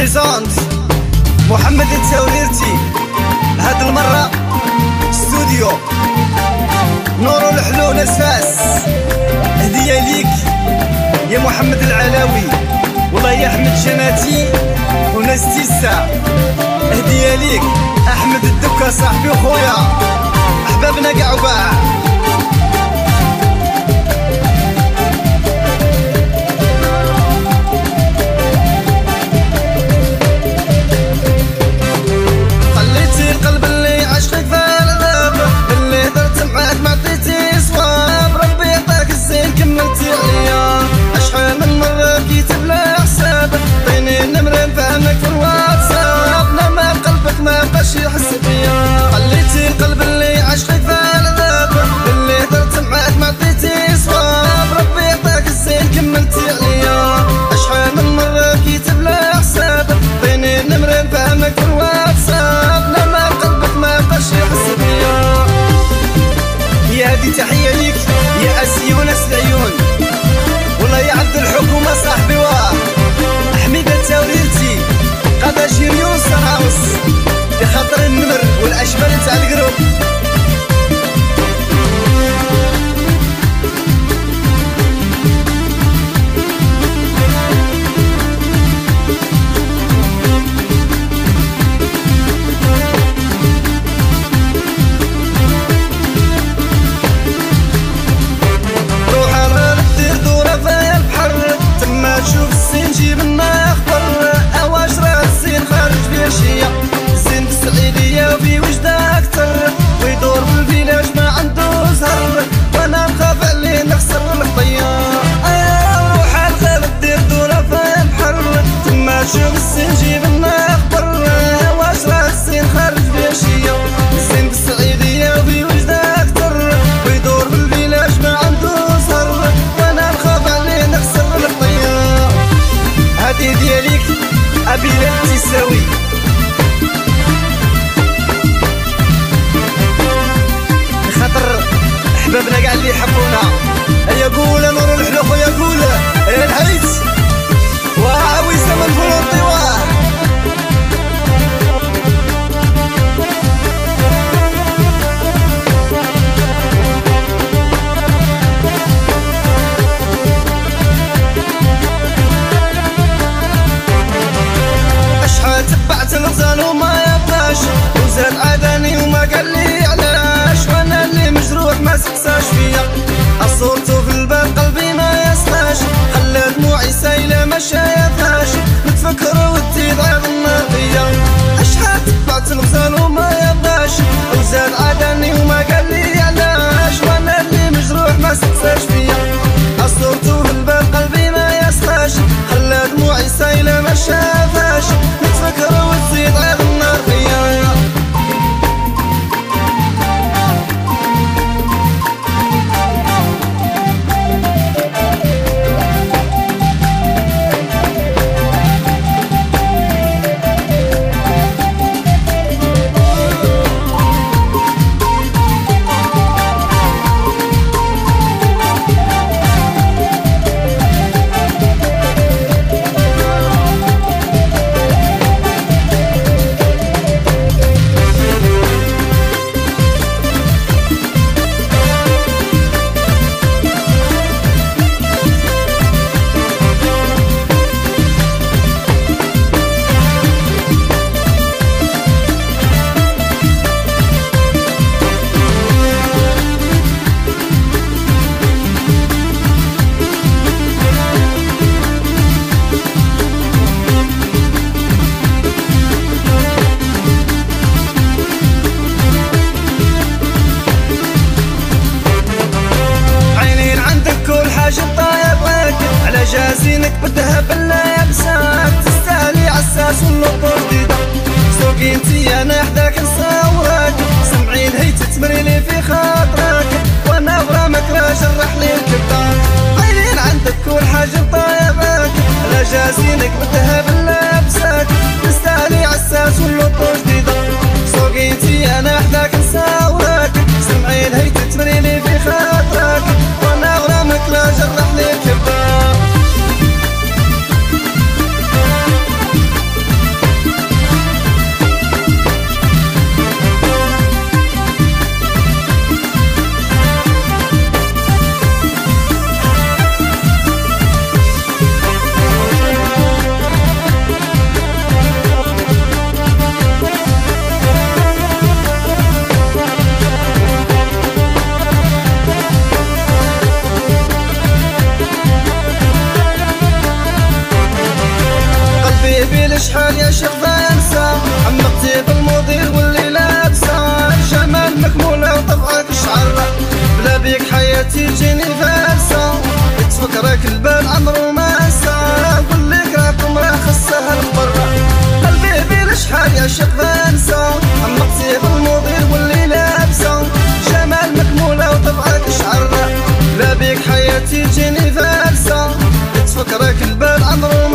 بريزونت محمد التوريرتي هاد المرة استوديو. نور الحلو أساس هدية ليك يا محمد العلاوي. والله يا أحمد جناتي وناس تيسا هدية ليك أحمد الدكة صاحبي وخويا أحبابنا قاع وباع قلبي وجده أكثر ويدور بالفيلاج ما عنده زهر. وأنا مخاف عليه نخسر الخطيه أنا روح الخير دير دوره في البحر تما شوف السين جيب لنا اخبر واش راه السين خارج بيا شي يوم السين بالسعيديه وفي وجده أكثر ويدور بالفيلاج ما عنده زهر. وأنا مخاف عليه نخسر الخطيه هادي ديالك ابي لا تساوي اللي يحبونا. يقول نور الحلو تقساش فيا عصرته في الباب قلبي ما يسلاش خلى دموعي سايلة ما شايفهاش. نتفكر ودي ضعيف ما فيا. اشحال تبعت الغزال وما يبداش وزاد عاداني وما قال لي علاش. وأنا اللي مجروح ما سقساش فيا الصوت في الباب قلبي ما يسلاش خلى دموعي سايلة ما شافهاش وصل البرديدة سوقي انتي أنا حداك نصاوراك سمعي الهيت تمريني في خاطرك وأنا غرامك راه جرح لي الكبدة طايرين عندك كل حاجة بطيبك لا جازينك بالذهب لابسك تستاهلي عساس واللطوش شحال يا شفا انسى عمقتي بالمدير واللي لابسه الجمال مكموله وطبعك شعر. بلا بيك حياتي تجيني فارسة. تفكرك البال عمرو ما أنسى. قول لك راكم راه خصها القبر قلبي بلا شحال يا شفا انسى عمقتي بالمدير واللي لابسه جمال مكموله وطبعك شعر. بلا بيك حياتي تجيني فارسة. تفكرك البال عمرو